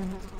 Mm-hmm.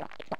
Yeah.